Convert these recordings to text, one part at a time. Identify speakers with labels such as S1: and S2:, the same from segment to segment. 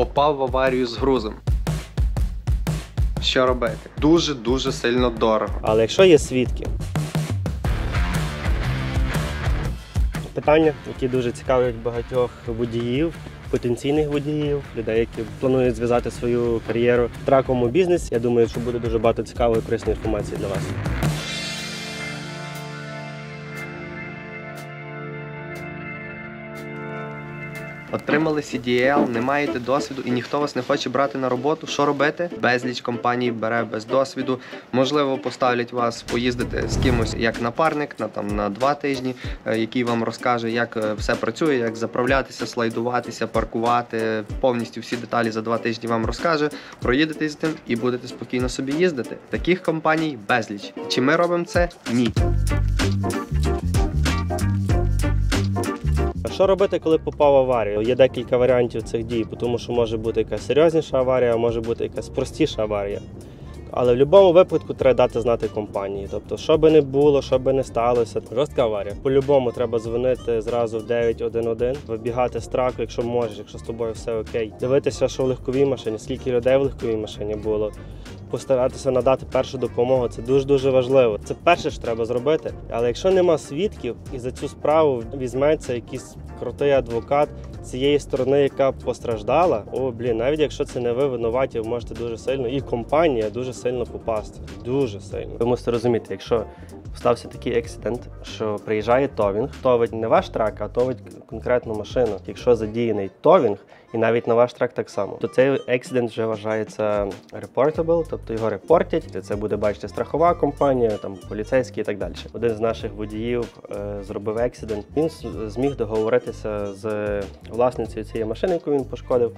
S1: Попав в аварію з грузом. Що робити? Дуже-дуже сильно дорого.
S2: Але якщо є свідки, питання, які дуже цікавлять багатьох водіїв, потенційних водіїв, людей, які планують зв'язати свою кар'єру в траковому бізнесі. Я думаю, що буде дуже багато цікавої корисної інформації для вас.
S1: Отримали CDL, не маєте досвіду і ніхто вас не хоче брати на роботу. Що робити? Безліч компаній бере без досвіду. Можливо, поставлять вас поїздити з кимось як напарник на там на два тижні, е, який вам розкаже, як е, все працює, як заправлятися, слайдуватися, паркувати. Повністю всі деталі за два тижні вам розкаже. Проїдете з тим і будете спокійно собі їздити. Таких компаній безліч. Чи ми робимо це? Ні.
S2: Що робити, коли попав в аварію? Є декілька варіантів цих дій, тому що може бути якась серйозніша аварія, а може бути якась простіша аварія. Але в будь-якому випадку треба дати знати компанії. Тобто, що би не було, що би не сталося, жорстка аварія. По-любому треба дзвонити зразу в 911, вибігати з траку, якщо можеш, якщо з тобою все окей. Дивитися, що в легковій машині, скільки людей в легковій машині було. Постаратися надати першу допомогу це дуже дуже важливо. Це перше, що треба зробити. Але якщо нема свідків, і за цю справу візьметься якийсь крутий адвокат цієї сторони, яка постраждала, о блін, навіть якщо це не ви винуваті, ви можете дуже сильно, і компанія дуже сильно попасти. Дуже сильно. Ви мусите розуміти, якщо стався такий ексидент, що приїжджає товінг, товить не ваш трак, а товить конкретну машину. Якщо задіяний товінг, і навіть на ваш трак так само, то цей ексидент вже вважається reportable, тобто його репортять. Це буде бачити страхова компанія, там поліцейські і так далі. Один з наших водіїв е, зробив ексидент. Він зміг договоритися з власницею цієї машини, яку він пошкодив.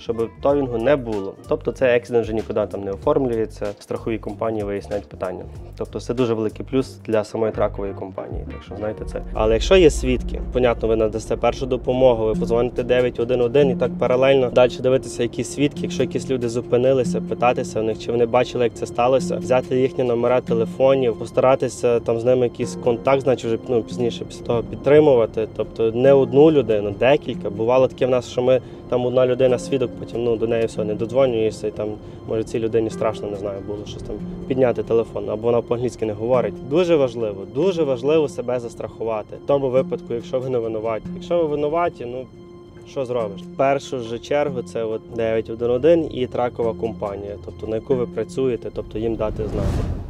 S2: Щоб товінгу не було. Тобто цей ексидент вже нікуди там не оформлюється. Страхові компанії виясняють питання. Тобто це дуже великий плюс для самої тракової компанії. Так що знаєте це. Але якщо є свідки, понятно, ви надасте першу допомогу, ви позвоните 911 і так паралельно далі дивитися, які свідки, якщо якісь люди зупинилися, питатися в них, чи вони бачили, як це сталося, взяти їхні номера телефонів, постаратися там з ними якийсь контакт, значить вже ну, пізніше після того підтримувати. Тобто не одну людину, декілька. Бувало таке в нас, що ми там одна людина свідок, потім ну до неї все не додзвонюєшся, і там може цій людині страшно не знаю, було щось там підняти телефон, або вона по-англійськи не говорить. Дуже важливо, дуже важливо себе застрахувати. В тому випадку, якщо ви не винуваті. Якщо ви винуваті, ну. Що зробиш? В першу ж чергу це от 911 і тракова компанія, тобто на яку ви працюєте, тобто їм дати знати.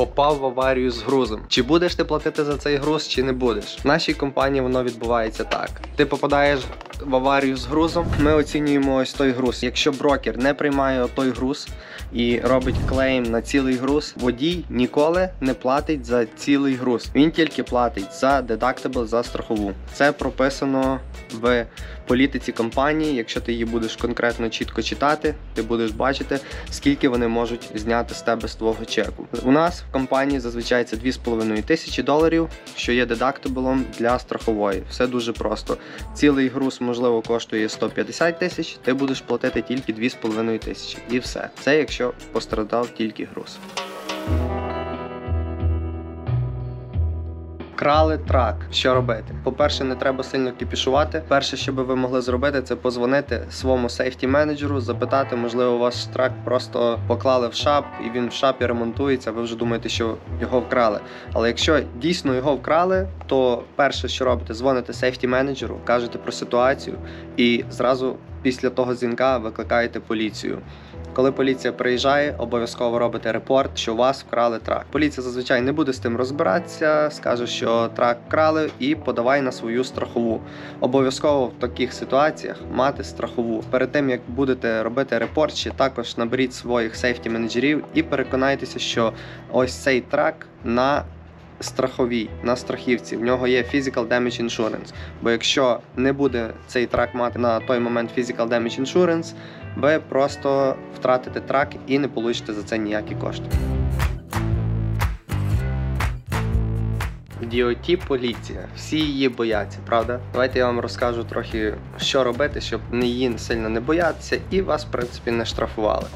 S1: попав в аварію з грузом. Чи будеш ти платити за цей груз, чи не будеш? В нашій компанії воно відбувається так: ти попадаєш в аварію з грузом. Ми оцінюємо ось той груз. Якщо брокер не приймає той груз і робить claim на цілий груз, водій ніколи не платить за цілий груз. Він тільки платить за deductible, за страхову. Це прописано в політиці компанії. Якщо ти її будеш конкретно чітко читати, ти будеш бачити, скільки вони можуть зняти з тебе з твого чеку. У нас в компанії зазвичай це 2,5 тисячі доларів, що є дедактабелом для страхової. Все дуже просто. Цілий груз, можливо, коштує 150 тисяч, ти будеш платити тільки 2,5 тисячі. І все. Це якщо пострадав тільки груз. Крали трак. Що робити? По-перше, не треба сильно кіпішувати. Перше, що би ви могли зробити, це позвонити своєму сейфті менеджеру, запитати, можливо, ваш трак просто поклали в шап і він в шапі ремонтується. Ви вже думаєте, що його вкрали. Але якщо дійсно його вкрали, то перше, що робите, дзвоните safety менеджеру, кажете про ситуацію і зразу після того дзвінка викликаєте поліцію. Коли поліція приїжджає, обов'язково робите report, що у вас вкрали truck. Поліція зазвичай не буде з тим розбиратися, скаже, що truck вкрали, і подавай на свою страхову. Обов'язково в таких ситуаціях мати страхову. Перед тим як будете робити report, ще також наберіть своїх safety менеджерів і переконайтеся, що ось цей трак на страховій, на страхівці. В нього є Physical Damage Insurance. Бо якщо не буде цей трак мати на той момент Physical Damage Insurance, ви просто втратите трак і не получите за це ніякі кошти. DOT поліція. Всі її бояться, правда? Давайте я вам розкажу трохи, що робити, щоб не її сильно не боятися і вас, в принципі, не штрафували.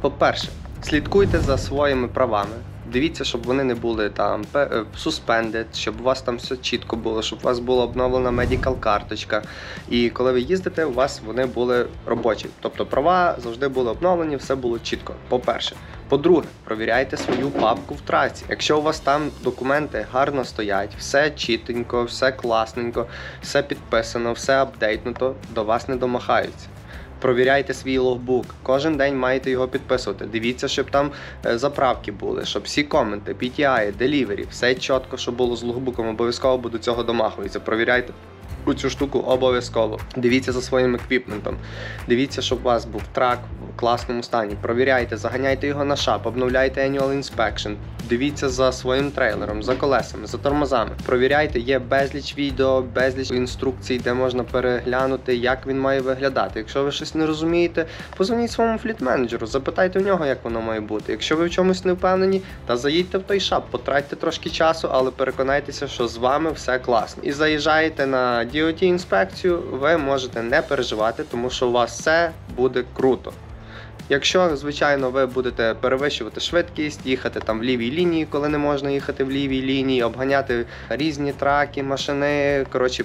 S1: По-перше, слідкуйте за своїми правами. Дивіться, щоб вони не були там е, suspended, щоб у вас там все чітко було, щоб у вас була обновлена медикал карточка. І коли ви їздите, у вас вони були робочі. Тобто права завжди були обновлені, все було чітко. По-перше. По-друге, провіряйте свою папку в траці. Якщо у вас там документи гарно стоять, все чітенько, все класненько, все підписано, все апдейтнуто, до вас не домахаються. Провіряйте свій логбук. Кожен день маєте його підписувати. Дивіться, щоб там е, заправки були, щоб всі коменти, PTI, delivery, все чітко, що було з логбуком, обов'язково бо до цього домахується. Провіряйте у цю штуку обов'язково. Дивіться за своїм еквіпментом. Дивіться, щоб у вас був трак в класному стані. Провіряйте, заганяйте його на шап, обновляйте annual inspection. Дивіться за своїм трейлером, за колесами, за тормозами. Провіряйте, є безліч відео, безліч інструкцій, де можна переглянути, як він має виглядати. Якщо ви щось не розумієте, позвоніть своєму фліт-менеджеру, запитайте в нього, як воно має бути. Якщо ви в чомусь не впевнені, та заїдьте в той шап, потратьте трошки часу, але переконайтеся, що з вами все класно. І заїжджаєте на DOT інспекцію, ви можете не переживати, тому що у вас все буде круто. Якщо, звичайно, ви будете перевищувати швидкість, їхати там в лівій лінії, коли не можна їхати в лівій лінії, обганяти різні траки, машини, коротше,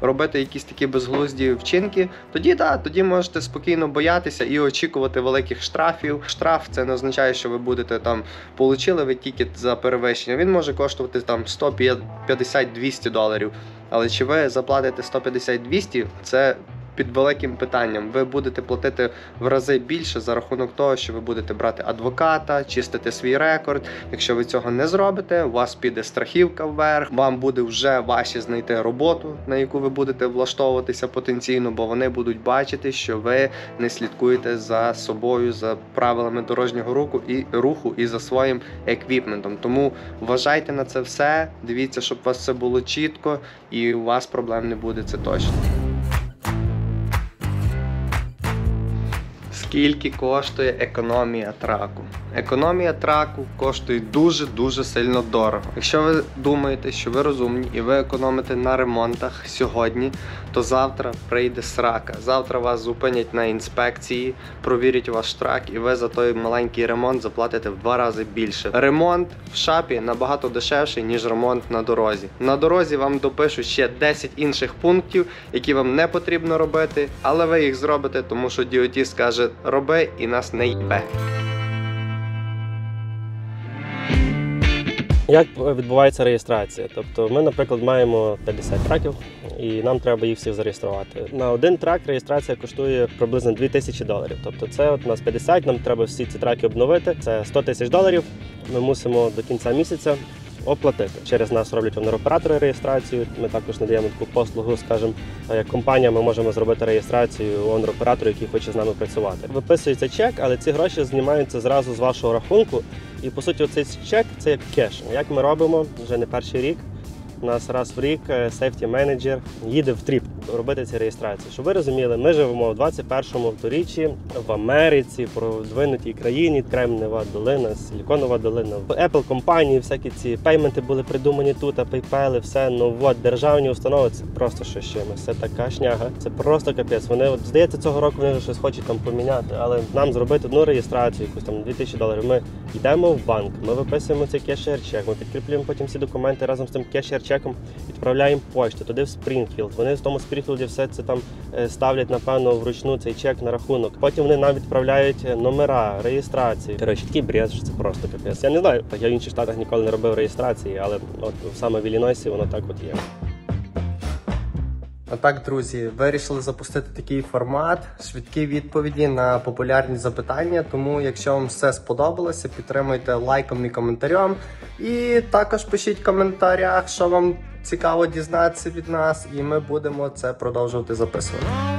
S1: робити якісь такі безглузді вчинки, тоді да, тоді можете спокійно боятися і очікувати великих штрафів. Штраф це не означає, що ви будете там получили ви тікет за перевищення. Він може коштувати там 150-200 доларів. Але чи ви заплатите 150-200, це під великим питанням. Ви будете платити в рази більше за рахунок того, що ви будете брати адвоката, чистити свій рекорд. Якщо ви цього не зробите, у вас піде страхівка вверх. Вам буде вже важче знайти роботу, на яку ви будете влаштовуватися потенційно, бо вони будуть бачити, що ви не слідкуєте за собою, за правилами дорожнього руху і руху і за своїм еквіпментом. Тому вважайте на це все. Дивіться, щоб у вас все було чітко, і у вас проблем не буде. Це точно. Скільки коштує економія траку? Економія траку коштує дуже-дуже сильно дорого. Якщо ви думаєте, що ви розумні і ви економите на ремонтах сьогодні, то завтра прийде срака. Завтра вас зупинять на інспекції, провірять ваш трак, і ви за той маленький ремонт заплатите в два рази більше. Ремонт в шапі набагато дешевший, ніж ремонт на дорозі. На дорозі вам допишуть ще 10 інших пунктів, які вам не потрібно робити, але ви їх зробите, тому що DOT скаже роби і нас не їбе.
S2: Як відбувається реєстрація? Тобто ми, наприклад, маємо 50 траків, і нам треба їх всіх зареєструвати. На один трак реєстрація коштує приблизно 2 тисячі доларів. Тобто, це от у нас 50, нам треба всі ці траки обновити. Це 100 тисяч доларів. Ми мусимо до кінця місяця оплатити. Через нас роблять онероператори реєстрацію. Ми також надаємо таку послугу, скажімо, як компанія, ми можемо зробити реєстрацію онероператору, який хоче з нами працювати. Виписується чек, але ці гроші знімаються зразу з вашого рахунку. І по суті, цей чек це як кеш. Як ми робимо вже не перший рік. У нас раз в рік safety менеджер їде в trip робити ці реєстрації. Щоб ви розуміли, ми живемо в 21-му сторіччі в Америці, продвинутій країні, Кремнева долина, Силіконова долина. Apple компанії всякі ці payment и були придумані тут, а PayPal, все ну от державні установи це просто що з чимось. Це така шняга. Це просто капець. Вони от здається, цього року вони вже щось хочуть там поміняти, але нам зробити одну реєстрацію, якусь там 2000 доларів. Ми йдемо в банк, ми виписуємо цей cashier check, ми підкріплюємо потім всі документи разом з тим cashier check ом, відправляємо пошту туди в Спрінгфілд. Вони в тому Спрінгфілді все це там е, ставлять, напевно, вручну цей чек на рахунок. Потім вони нам відправляють е, номера реєстрації. Коротше, такий бред, що це просто капець. Я не знаю, я в інших штатах ніколи не робив реєстрації, але от саме в Іллінойсі воно так от є.
S1: А так, друзі, вирішили запустити такий формат, швидкі відповіді на популярні запитання. Тому, якщо вам все сподобалося, підтримуйте лайком і коментарем. І також пишіть в коментарях, що вам цікаво дізнатися від нас, і ми будемо це продовжувати записувати.